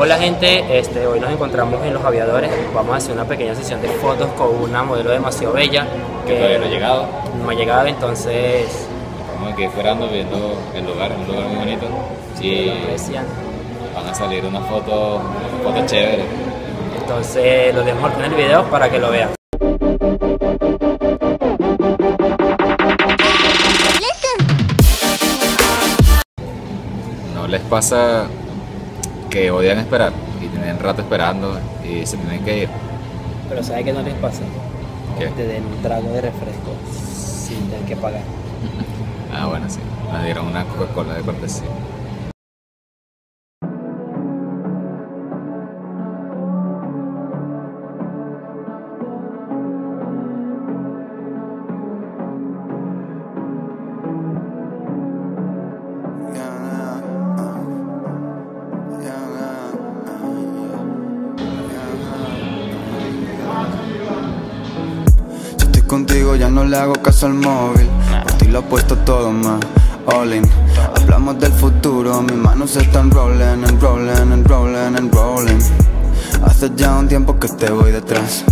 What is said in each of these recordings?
Hola gente, este, hoy nos encontramos en Los Aviadores, vamos a hacer una pequeña sesión de fotos con una modelo demasiado bella que todavía no ha llegado. No ha llegado, entonces... Estamos aquí esperando, viendo el lugar, un lugar muy bonito. Sí, van a salir unas fotos, fotos chéveres. Entonces lo dejamos en el video para que lo vean. ¿No les pasa que odian esperar y tienen rato esperando y se tienen que ir? Pero ¿sabe qué no les pasa? ¿Qué? Te den un trago de refresco sin tener que pagar. ah, bueno, sí. Me dieron una Coca-Cola de cortesía. Contigo ya no le hago caso al móvil. Por ti lo he puesto todo más. All in. Hablamos del futuro, mis manos están rolling and rolling and rolling and rolling. Hace ya un tiempo que te voy detrás.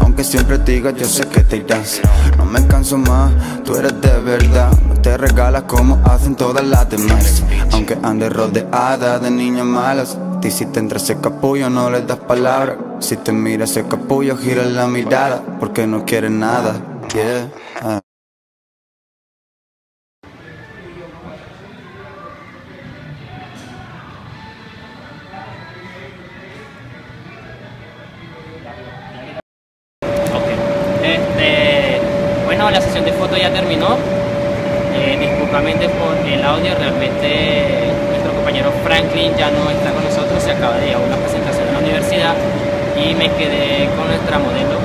Aunque siempre te diga yo sé que te irás. No me canso más, tú eres de verdad. No te regalas como hacen todas las demás. Aunque andes rodeada de niñas malas Ti si te entra ese capullo no le das palabra Si te mira ese capullo gira la mirada Porque no quieres nada, yeah ah. bueno, la sesión de fotos ya terminó. Eh, disculpamente por el audio, realmente compañero Franklin ya no está con nosotros, se acaba de ir a una presentación en la universidad y me quedé con nuestra modelo.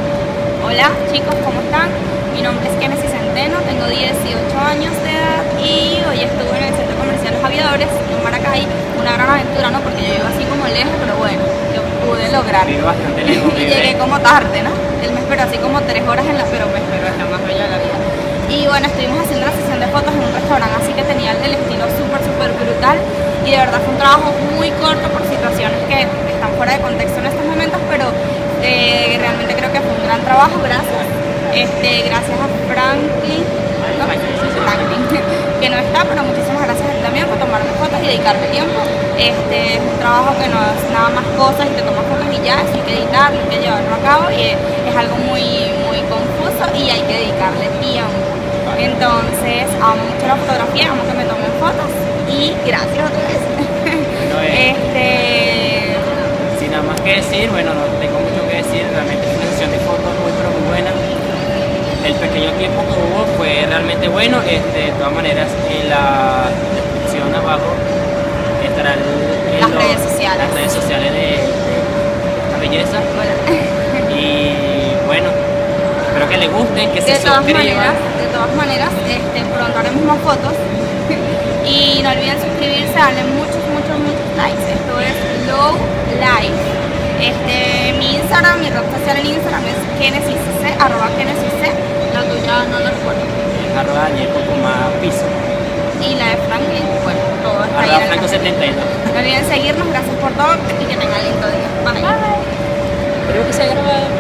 Hola chicos, ¿cómo están? Mi nombre es Kennedy Centeno, tengo 18 años de edad y hoy estuve en el Centro Comercial Los Aviadores en Maracay, una gran aventura, ¿no? Porque yo llego así como lejos, pero bueno, lo pude lograr. bastante lejos. y llegué como tarde, ¿no? Él me esperó así como tres horas en la, pero me esperó, es la más bella de la vida. Y bueno, estuvimos haciendo la sesión de fotos en un restaurante, así que tenía el estilo súper, súper brutal. Y de verdad fue un trabajo muy corto por situaciones que están fuera de contexto en estos momentos, pero eh, realmente creo que fue un gran trabajo, gracias. Este, gracias a Franklin, no, Franklin, que no está, pero muchísimas gracias a él también por tomarme fotos y dedicarme tiempo. Este es un trabajo que no es nada más cosas y te tomas fotos y ya, hay que editarlo, hay que llevarlo a cabo y es, algo muy, muy confuso y hay que dedicarle tiempo. Entonces, amo mucho la fotografía, amo que me tomen fotos y gracias otra vez. Eh, este... Sin nada más que decir, bueno, no tengo mucho que decir, realmente es una sesión de fotos muy pero muy buena. El pequeño tiempo que hubo fue realmente bueno, este, de todas maneras en la descripción abajo estarán las redes sociales, las redes sociales de, la belleza. Y bueno, espero que les gusten, que se suscriban todas maneras, este, pronto haremos más fotos. Y no olviden suscribirse, darle muchos, muchos, muchos likes. Esto es Low Life. Este, mi Instagram, mi red social en Instagram es KenesisC, arroba KenesisC. La tuya no lo recuerdo. Es arroba Piso. Y la de Franklin, bueno, todo está arroba ahí. Franco 72. No olviden seguirnos, gracias por todo y que tengan lindo día. Bye. Bye. Creo que se ha grabado.